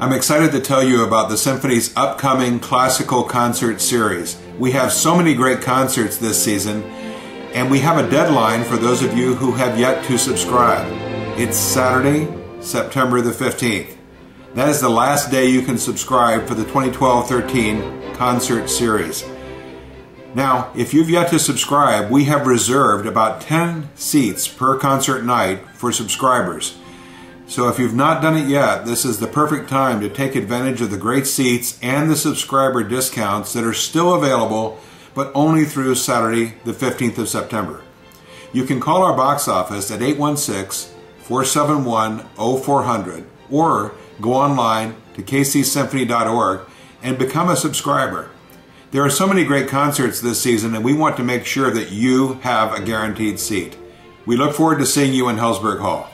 I'm excited to tell you about the Symphony's upcoming classical concert series. We have so many great concerts this season, and we have a deadline for those of you who have yet to subscribe. It's Saturday, September the 15th. That is the last day you can subscribe for the 2012 13 concert series. Now, if you've yet to subscribe, we have reserved about 10 seats per concert night for subscribers. So if you've not done it yet, this is the perfect time to take advantage of the great seats and the subscriber discounts that are still available, but only through Saturday, the 15th of September. You can call our box office at 816 471 0400 or go online to kcsymphony.org and become a subscriber. There are so many great concerts this season, and we want to make sure that you have a guaranteed seat. We look forward to seeing you in Helzberg Hall.